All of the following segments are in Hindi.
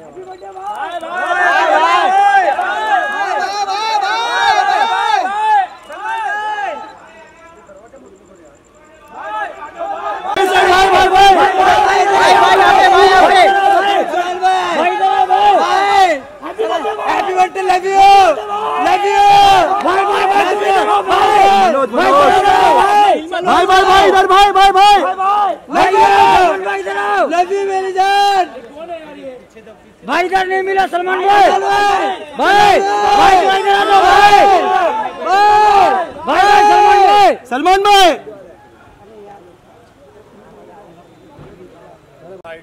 Happy birthday, bye. Bye, bye. भाई इधर नहीं मिला सलमान भाई भाई भाई भाई आ जाओ भाई भाई भाई सलमान भाई सलमान भाई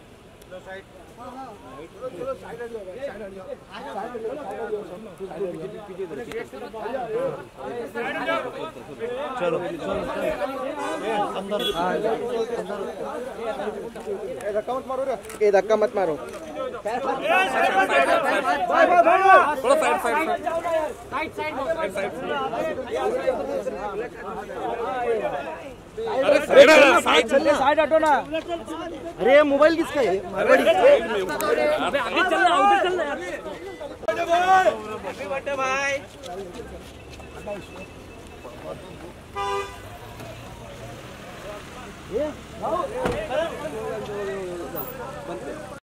ये धक्का मत मारो साइड हटो ना अरे मोबाइल किसका है आगे चल रहा उधर चल रहा